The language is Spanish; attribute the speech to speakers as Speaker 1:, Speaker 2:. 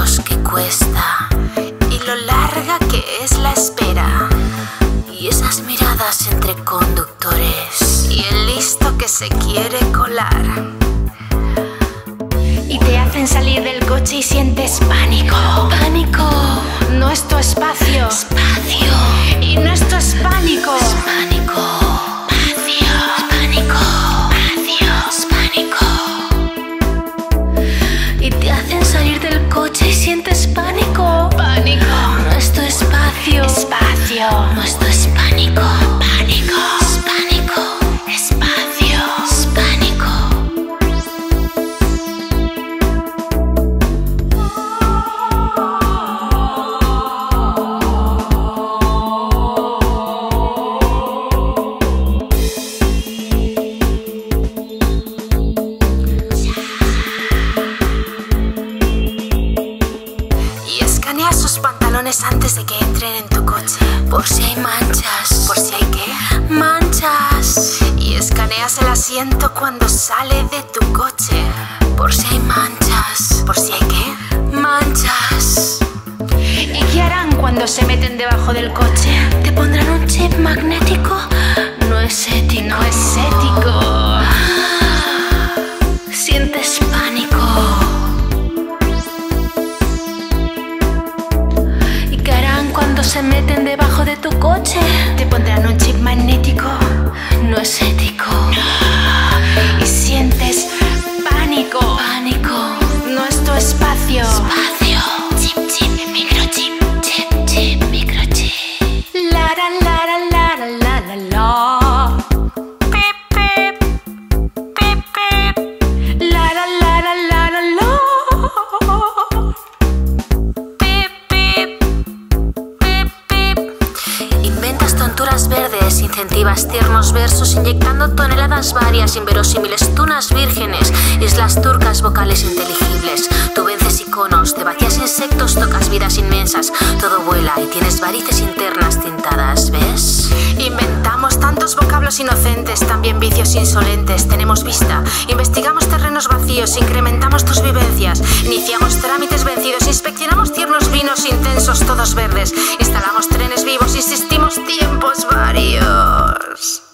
Speaker 1: minutos que cuesta y lo larga que es la espera.
Speaker 2: Y esas miradas entre conductores y
Speaker 1: el
Speaker 2: listo que se quiere
Speaker 1: colar.
Speaker 2: Y te hacen salir del coche y sientes pánico.
Speaker 1: Pánico.
Speaker 2: No es tu espacio.
Speaker 1: Espacio.
Speaker 2: Y no es tu
Speaker 1: pánico. Es pánico. Escanea sus pantalones antes de que entren en tu coche. Por si hay manchas. ¿Por si hay qué? Manchas. Y escaneas el asiento cuando sale de tu coche. Por si hay manchas. ¿Por si hay qué? Manchas.
Speaker 2: ¿Y qué harán cuando se meten debajo del coche? ¿Te pondrán un chip magnético? No es ético.
Speaker 1: No es ético.
Speaker 2: Se meten debajo de tu coche?
Speaker 1: Te pondrán un chip magnético.
Speaker 2: No es ético.
Speaker 1: Incentivas tiernos versos, inyectando toneladas varias, inverosímiles tunas vírgenes, islas turcas vocales inteligibles. Tú vences iconos, te vacías insectos, tocas vidas inmensas, todo vuela y tienes varices internas tintadas, ¿ves? Inventamos tantos vocablos inocentes, también vicios insolentes, tenemos vista, investigamos terrenos vacíos, incrementamos tus vivencias, iniciamos trámites vencidos, inspeccionamos tiernos vinos intensos, todos verdes, instalamos trenes vivos, insistimos tiempos varios. Scarves.